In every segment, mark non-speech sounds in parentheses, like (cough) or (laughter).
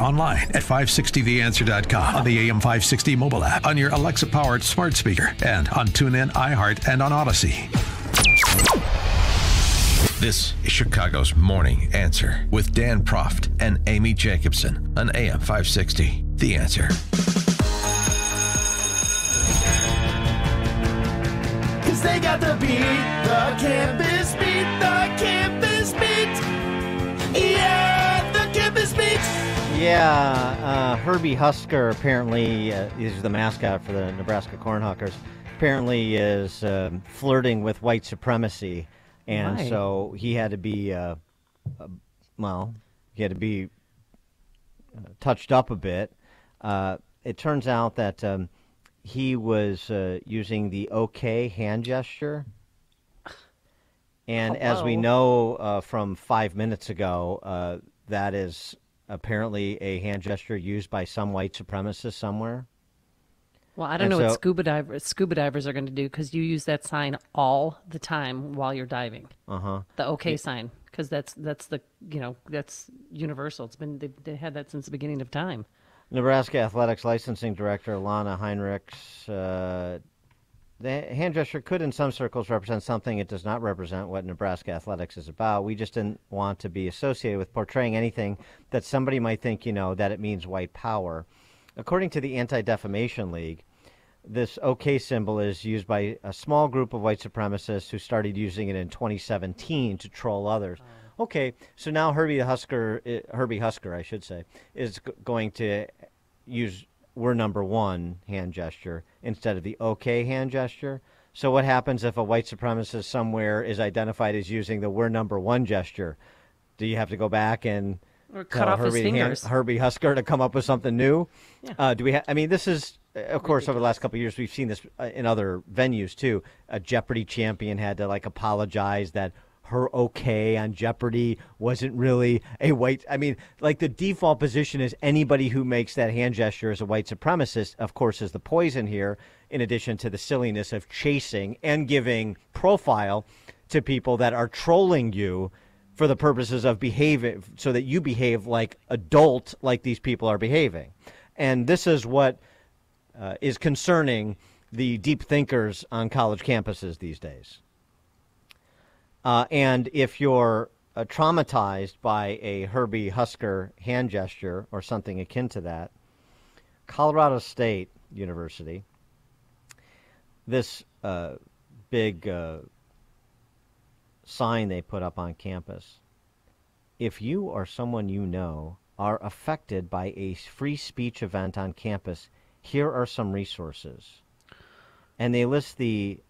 online at 560theanswer.com, on the AM 560 mobile app, on your Alexa powered smart speaker, and on TuneIn, iHeart, and on Audacy. This is Chicago's Morning Answer with Dan Proft and Amy Jacobson on AM 560. The Answer. Cause they got the beat, the campus beat, the campus Yeah, uh, Herbie Husker apparently uh, is the mascot for the Nebraska Cornhuskers. Apparently is um, flirting with white supremacy, and Why? so he had to be, uh, uh, well, he had to be uh, touched up a bit. Uh, it turns out that um, he was uh, using the OK hand gesture. And as we know uh, from five minutes ago, uh, that is apparently a hand gesture used by some white supremacists somewhere. Well, I don't And know what scuba divers scuba divers are going to do because you use that sign all the time while you're diving. Uh huh. The OK sign, because that's that's the you know that's universal. It's been they, they had that since the beginning of time. Nebraska Athletics Licensing Director Lana Heinrichs. Uh, the hand gesture could, in some circles, represent something it does not represent what Nebraska athletics is about. We just didn't want to be associated with portraying anything that somebody might think, you know, that it means white power. According to the Anti Defamation League, this OK symbol is used by a small group of white supremacists who started using it in 2017 to troll others. Okay, so now Herbie the Husker, uh, Herbie Husker, I should say, is going to use "we're number one" hand gesture instead of the OK hand gesture. So what happens if a white supremacist somewhere is identified as using the "we're number one" gesture? Do you have to go back and Or cut off his Herbie, hand- fingers. Herbie Husker to come up with something new? Yeah. Uh, do we? Ha- I mean, this is, of course, over the last couple of years, we've seen this uh, in other venues too. A Jeopardy champion had to like apologize that her okay on Jeopardy wasn't really a white. I mean, like the default position is anybody who makes that hand gesture is a white supremacist. Of course, is the poison here. In addition to the silliness of chasing and giving profile to people that are trolling you for the purposes of behaving so that you behave like adult like these people are behaving and this is what uh, is concerning the deep thinkers on college campuses these days uh, and if you're uh, traumatized by a herbie husker hand gesture or something akin to that colorado state university this uh, big uh, sign they put up on campus. If you or someone you know are affected by a free speech event on campus, here are some resources. And they list the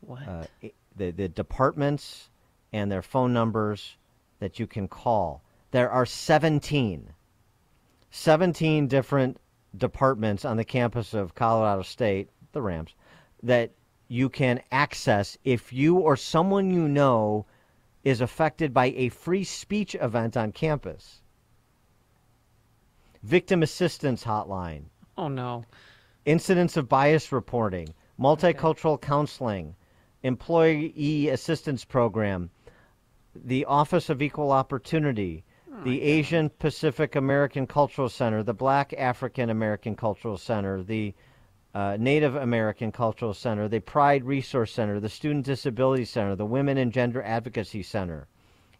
What? The, the departments and their phone numbers that you can call. There are 17. 17 different departments on the campus of Colorado State, the Rams, that you can access if you or someone you know is affected by a free speech event on campus. Victim Assistance Hotline, oh no. incidents of bias reporting, multicultural counseling, employee assistance program, the Office of Equal Opportunity, the Asian Pacific American Cultural Center, the Black African American Cultural Center, the uh, Native American Cultural Center, the Pride Resource Center, the Student Disability Center, the Women and Gender Advocacy Center,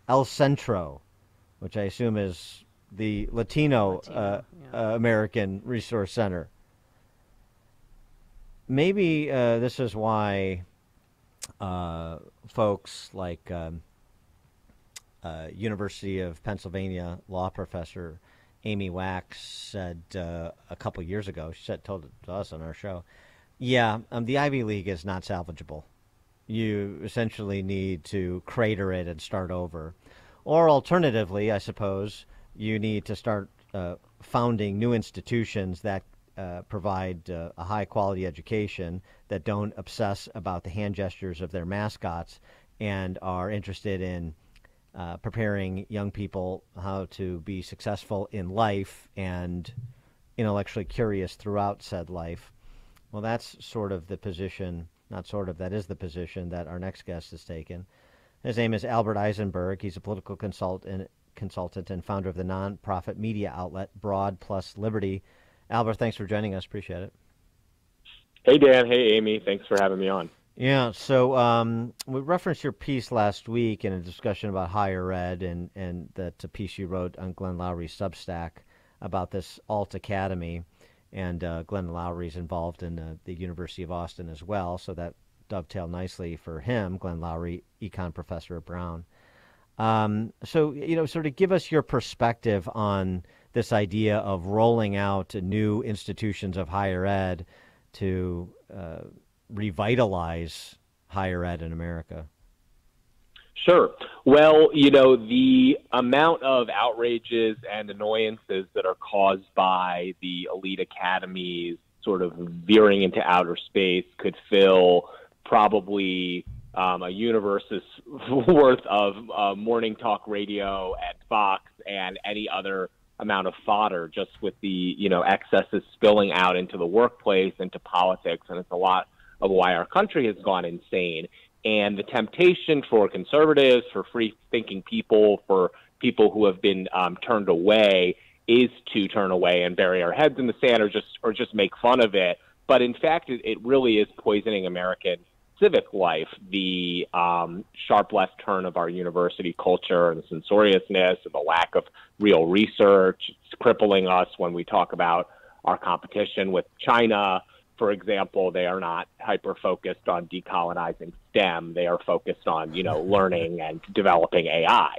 El Centro, which I assume is the Latino, Latino, uh, yeah. uh, American Resource Center. Maybe uh, this is why uh, folks like um, uh, University of Pennsylvania law professor Amy Wax said uh, a couple years ago. She said told it to us on our show. Yeah, um, the Ivy League is not salvageable. You essentially need to crater it and start over, or alternatively, I suppose you need to start uh, founding new institutions that uh, provide uh, a high quality education that don't obsess about the hand gestures of their mascots and are interested in uh, preparing young people how to be successful in life and intellectually curious throughout said life. Well, that's sort of the position, not sort of, that is the position that our next guest has taken. His name is Albert Eisenberg. He's a political consultant consultant and founder of the nonprofit media outlet Broad Plus Liberty. Albert, thanks for joining us. Appreciate it. Hey, Dan. Hey, Amy. Thanks for having me on. Yeah, so um, we referenced your piece last week in a discussion about higher ed and, and that piece you wrote on Glenn Loury's Substack about this Alt Academy. And uh, Glenn Loury's involved in uh, the University of Austin as well, so that dovetailed nicely for him, Glenn Loury, econ professor at Brown. Um, so, you know, sort of give us your perspective on this idea of rolling out new institutions of higher ed to uh, revitalize higher ed in America? Sure. Well, you know, the amount of outrages and annoyances that are caused by the elite academies sort of veering into outer space could fill probably um, a universe's (laughs) worth of uh, morning talk radio at Fox and any other amount of fodder just with the you know excesses spilling out into the workplace into politics and it's a lot of why our country has gone insane. And the temptation for conservatives, for free thinking people, for people who have been um, turned away is to turn away and bury our heads in the sand or just or just make fun of it. But in fact, it, it really is poisoning American civic life. The um, sharp left turn of our university culture and censoriousness and the lack of real research. It's crippling us when we talk about our competition with China for example, they are not hyper focused on decolonizing STEM. They are focused on, you know, (laughs) learning and developing AI.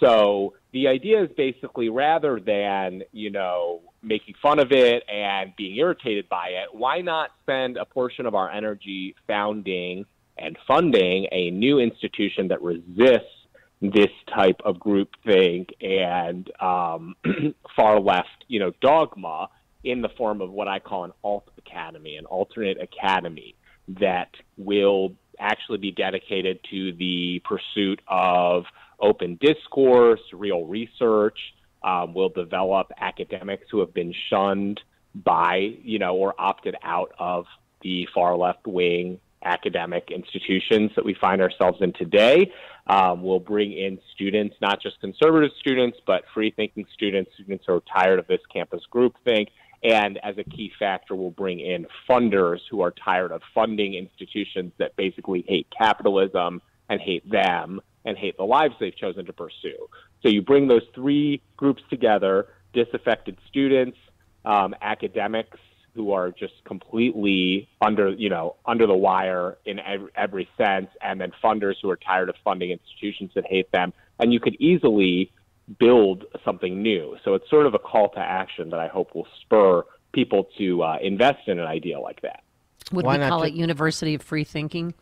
So the idea is basically rather than, you know, making fun of it and being irritated by it, why not spend a portion of our energy founding and funding a new institution that resists this type of groupthink and um, (clears throat) far left, you know, dogma in the form of what I call an alt academy, an alternate academy that will actually be dedicated to the pursuit of open discourse, real research. Um, will develop academics who have been shunned by, you know, or opted out of the far left wing academic institutions that we find ourselves in today. Um, we'll bring in students, not just conservative students, but free thinking students, students who are tired of this campus groupthink, and as a key factor, we'll bring in funders who are tired of funding institutions that basically hate capitalism and hate them and hate the lives they've chosen to pursue. So you bring those three groups together disaffected students, um, academics who are just completely under, you know, under the wire in every, every sense, and then funders who are tired of funding institutions that hate them. And you could easily build something new. So it's sort of a call to action that I hope will spur people to uh, invest in an idea like that. Would Why we call it University of Free Thinking?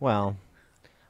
Well,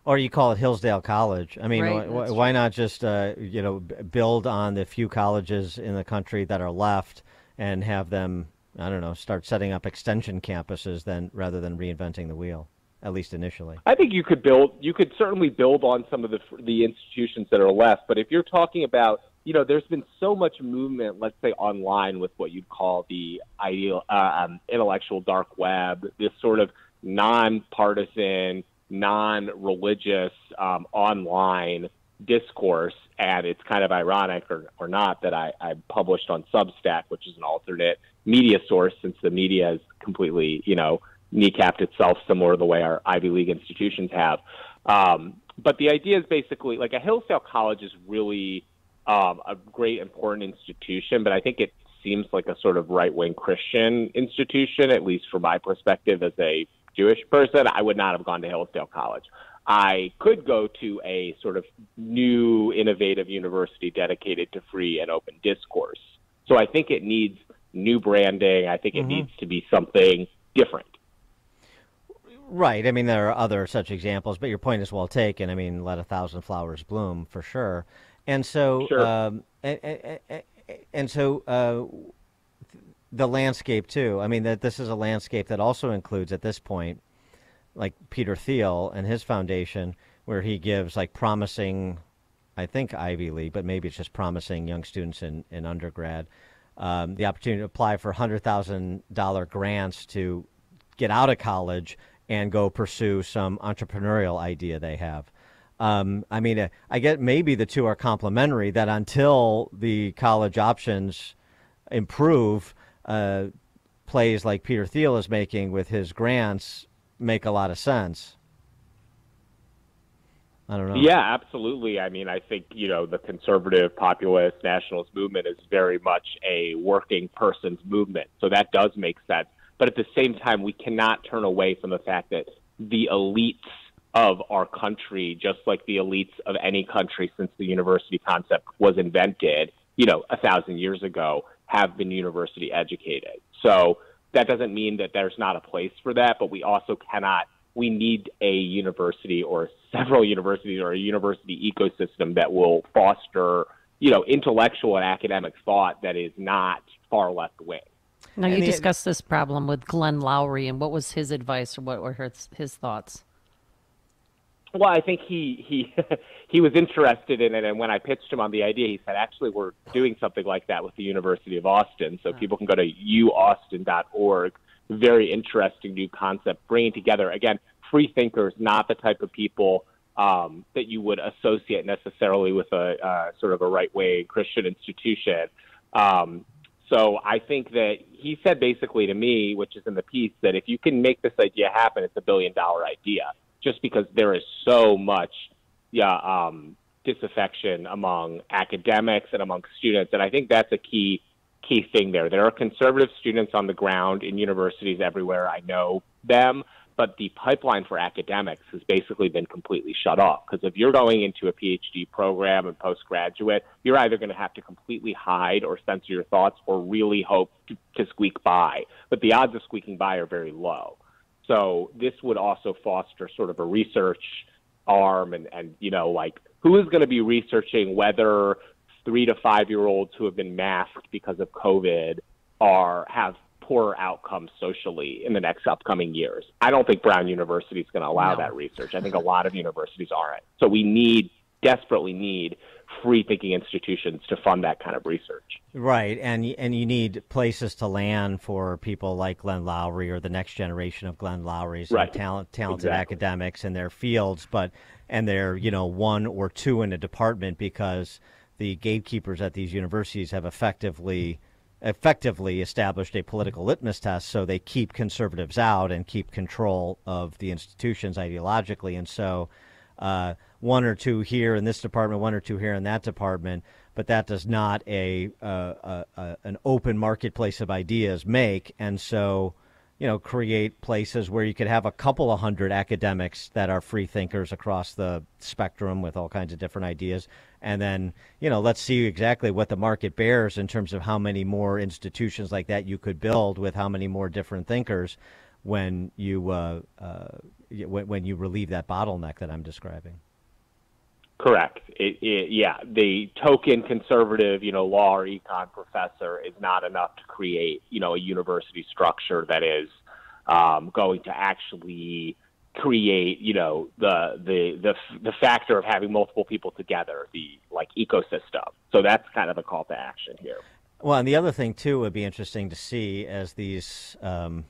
or you call it Hillsdale College. I mean, right, why, why not just uh, you know build on the few colleges in the country that are left and have them I don't know start setting up extension campuses then rather than reinventing the wheel at least initially. I think you could build. You could certainly build on some of the the institutions that are left. But if you're talking about, you know, there's been so much movement, let's say online, with what you'd call the ideal uh, um, intellectual dark web, this sort of nonpartisan, non-religious um, online discourse. And it's kind of ironic or, or not that I, I published on Substack, which is an alternate media source, since the media is completely, you know, kneecapped itself similar to the way our Ivy League institutions have. Um, but the idea is basically like a Hillsdale College is really um, a great, important institution, but I think it seems like a sort of right wing Christian institution, at least from my perspective as a Jewish person. I would not have gone to Hillsdale College. I could go to a sort of new, innovative university dedicated to free and open discourse. So I think it needs new branding. I think it mm-hmm. needs to be something different. Right. I mean, there are other such examples, but your point is well taken. I mean, let a thousand flowers bloom for sure. And so, sure. Um, and, and, and, so, uh, the landscape too. I mean, that this is a landscape that also includes at this point, like Peter Thiel and his foundation, where he gives like promising, I think Ivy League, but maybe it's just promising young students in in undergrad, um, the opportunity to apply for hundred thousand dollar grants to get out of college and go pursue some entrepreneurial idea they have. Um, I mean, uh, I get maybe the two are complementary. That until the college options improve, uh, plays like Peter Thiel is making with his grants make a lot of sense. I don't know. Yeah, absolutely. I mean, I think, you know, the conservative populist nationalist movement is very much a working person's movement. So that does make sense. But at the same time, we cannot turn away from the fact that the elites of our country, just like the elites of any country since the university concept was invented, you know, a thousand years ago, have been university educated. So that doesn't mean that there's not a place for that, but we also cannot we need a university or several (laughs) universities or a university ecosystem that will foster, you know, intellectual and academic thought that is not far left wing. Now, you the- discussed this problem with Glenn Loury, and what was his advice or what were his, his thoughts? Well, I think he he (laughs) he was interested in it, and when I pitched him on the idea, he said, "Actually, we're doing something like that with the University of Austin, so people can go to uaustin.org. Very interesting new concept, bringing together again free thinkers, not the type of people um, that you would associate necessarily with a uh, sort of a right way Christian institution." Um, so I think that he said basically to me, which is in the piece, that if you can make this idea happen, it's a billion dollar idea. Just because there is so much, yeah, um, disaffection among academics and among students, and I think that's a key key thing there. There are conservative students on the ground in universities everywhere. I know them, but the pipeline for academics has basically been completely shut off. Because if you're going into a PhD program and postgraduate, you're either going to have to completely hide or censor your thoughts or really hope to, to squeak by. But the odds of squeaking by are very low. So this would also foster sort of a research arm and, and you know, like who is going to be researching whether three to five year olds who have been masked because of COVID are have poorer outcomes socially in the next upcoming years. I don't think Brown University is going to allow No. that research. I think a lot of universities aren't. So we need desperately need free thinking institutions to fund that kind of research. Right, and and you need places to land for people like Glenn Loury or the next generation of Glenn Lourys, Right. talent, talented Exactly. academics in their fields, but and they're you know one or two in a department because the gatekeepers at these universities have effectively effectively established a political litmus test, so they keep conservatives out and keep control of the institutions ideologically, and so uh, one or two here in this department, one or two here in that department, but that does not a, uh, a, a an open marketplace of ideas make, and so you know create places where you could have a couple of hundred academics that are free thinkers across the spectrum with all kinds of different ideas, and then you know let's see exactly what the market bears in terms of how many more institutions like that you could build with how many more different thinkers when you uh, uh, when, when you relieve that bottleneck that I'm describing. Correct. It, it, yeah, the token conservative, you know, law or econ professor is not enough to create, you know, a university structure that is um, going to actually create, you know, the the the the factor of having multiple people together, the like ecosystem. So that's kind of a call to action here. Well, and the other thing too would be interesting to see as these um,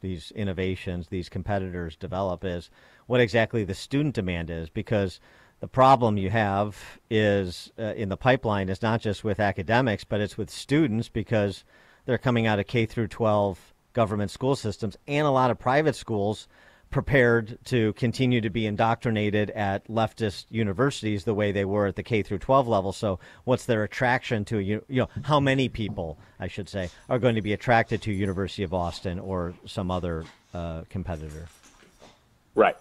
these innovations, these competitors develop, is what exactly the student demand is, because the problem you have is uh, in the pipeline is not just with academics, but it's with students because they're coming out of K through 12 government school systems and a lot of private schools prepared to continue to be indoctrinated at leftist universities the way they were at the K through 12 level. So, what's their attraction to you? You know, how many people, I should say, are going to be attracted to University of Austin or some other uh, competitor? Right.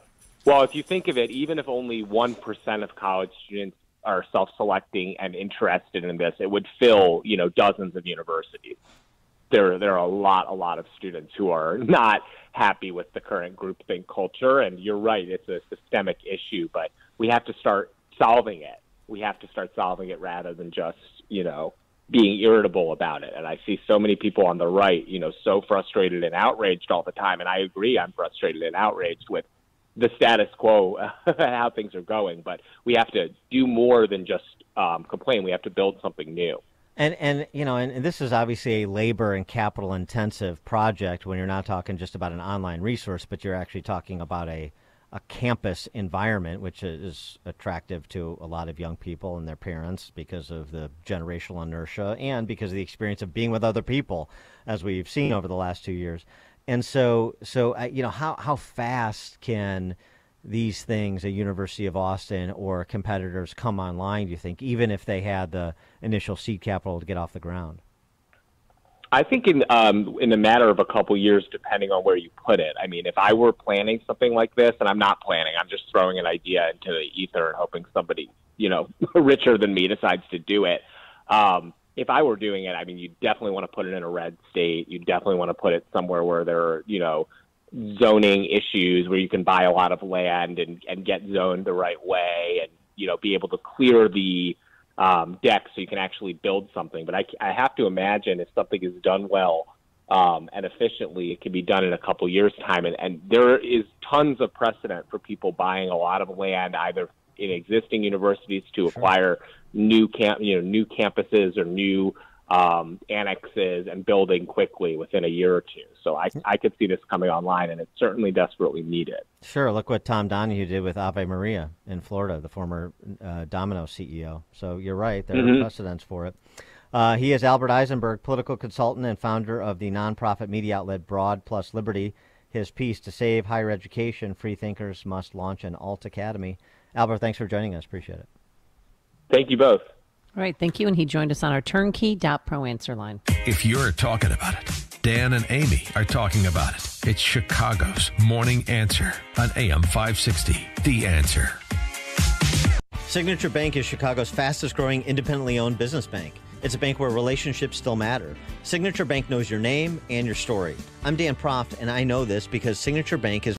Well, if you think of it, even if only 1% of college students are self-selecting and interested in this, it would fill, you know, dozens of universities. There, there are a lot, a lot of students who are (laughs) not happy with the current groupthink culture. And you're right, it's a systemic issue, but we have to start solving it. We have to start solving it rather than just, you know, being irritable about it. And I see so many people on the right, you know, so frustrated and outraged all the time. And I agree, I'm frustrated and outraged with the status quo, (laughs) how things are going. But we have to do more than just um, complain. We have to build something new. And and you know, and, and this is obviously a labor and capital intensive project when you're not talking just about an online resource, but you're actually talking about a a campus environment, which is attractive to a lot of young people and their parents because of the generational inertia and because of the experience of being with other people, as we've seen over the last two years. And so, so uh, you know, how how fast can these things at University of Austin or competitors come online? Do you think, even if they had the initial seed capital to get off the ground? I think in um, in a matter of a couple years, depending on where you put it. I mean, if I were planning something like this, and I'm not planning, I'm just throwing an idea into the ether and hoping somebody, you know, (laughs) richer than me decides to do it. Um, if I were doing it, I mean, you definitely want to put it in a red state. You definitely want to put it somewhere where there are, you know, zoning issues where you can buy a lot of land and and get zoned the right way, and you know, be able to clear the um, deck so you can actually build something. But I, I have to imagine if something is done well um, and efficiently, it can be done in a couple years' time. And, and there is tons of precedent for people buying a lot of land either in existing universities to acquire new camp, you know, new campuses or new um, annexes and building quickly within a year or two. So I, I could see this coming online, and it's certainly desperately needed. Sure. Look what Tom Donahue did with Ave Maria in Florida, the former uh, Domino CEO. So you're right. There mm-hmm. are precedents for it. Uh, he is Albert Eisenberg, political consultant and founder of the nonprofit media outlet Broad Plus Liberty. His piece, To Save Higher Education, Free Thinkers Must Launch an Alt Academy. Albert, thanks for joining us. Appreciate it. Thank you both. All right, thank you. And he joined us on our turnkey.pro answer line. If you're talking about it, Dan and Amy are talking about it. It's Chicago's Morning Answer on AM 560. The Answer. Signature Bank is Chicago's fastest growing independently owned business bank. It's a bank where relationships still matter. Signature Bank knows your name and your story. I'm Dan Proft, and I know this because Signature Bank is